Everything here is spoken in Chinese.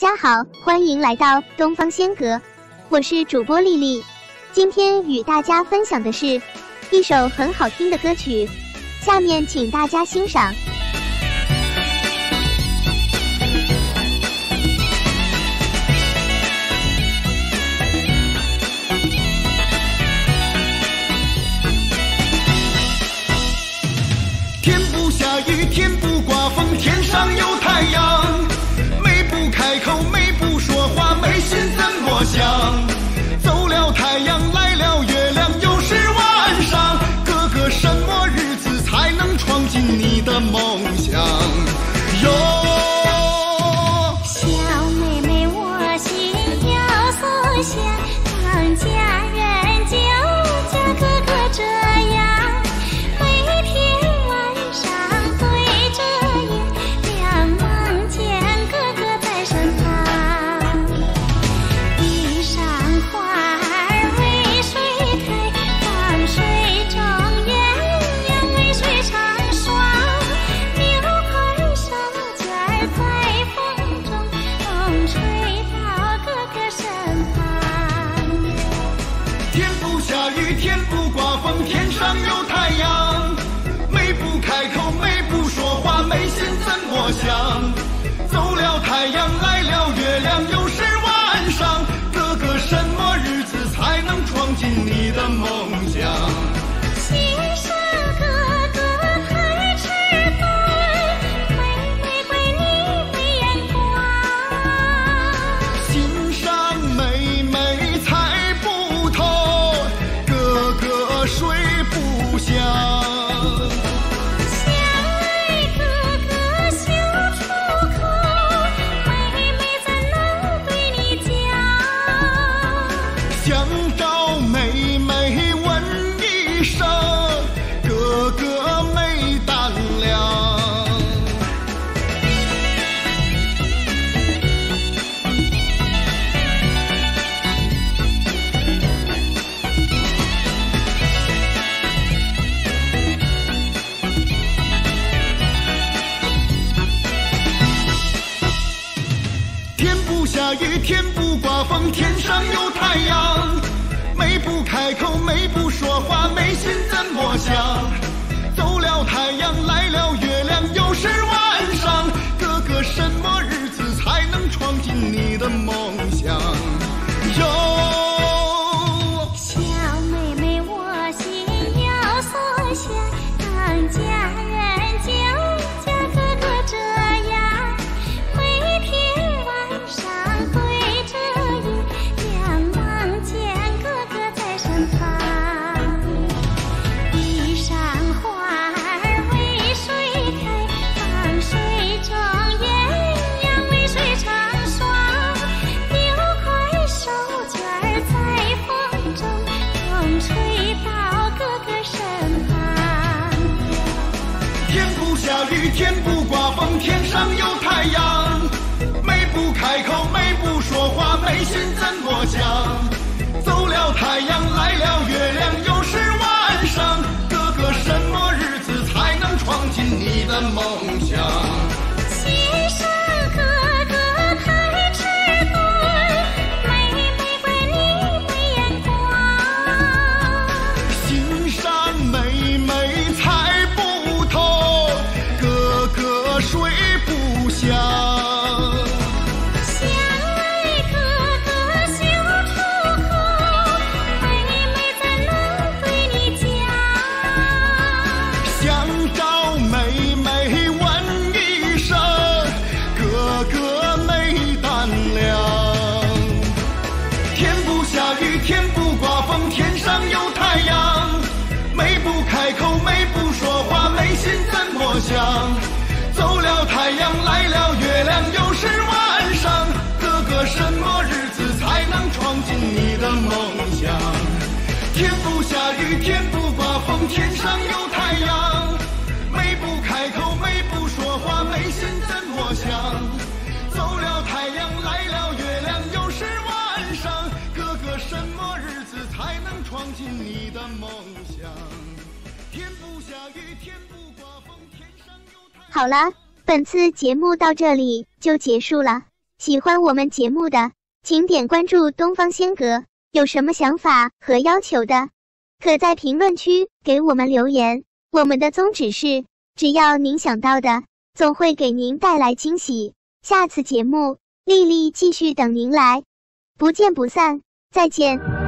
家好，欢迎来到东方仙阁，我是主播丽丽。今天与大家分享的是一首很好听的歌曲，下面请大家欣赏。天不下雨，天不走了太阳，来了月亮，又是晚上。哥哥，什么日子才能闯进你的梦想？哟，小妹妹，我心有所想，当家下雨，天不刮风，天上有太阳。想找妹妹问一声，哥哥没胆量。天不下雨，天不刮风，天上有太阳。想？走了太阳，来了月亮，又是晚上。哥哥，什么日子才能闯进你的梦雨，天不刮风，天上有太阳。眉不开口，眉不说话，眉心怎么想？走了太阳，来了月亮，又是晚上。哥哥，什么日子才能闯进你的梦想找妹妹问一声，哥哥没胆量。天不下雨，天不刮风，天上有太阳。妹不开口，妹不说话，妹心怎么想？走了太阳，来了月亮，又是晚上。哥哥，什么日子才能闯进你的梦想？天不下雨，天不刮风，天上有心怎么想？走了太阳，来了月亮，又是晚上。哥哥，什么日子才能闯进你的梦想？天不下雨，天不刮风，天上有太阳。好了，本次节目到这里就结束了，喜欢我们节目的，请点关注东方仙阁。有什么想法和要求的，可在评论区给我们留言。我们的宗旨是，只要您想到的，总会给您带来惊喜。下次节目，丽丽继续等您来，不见不散，再见。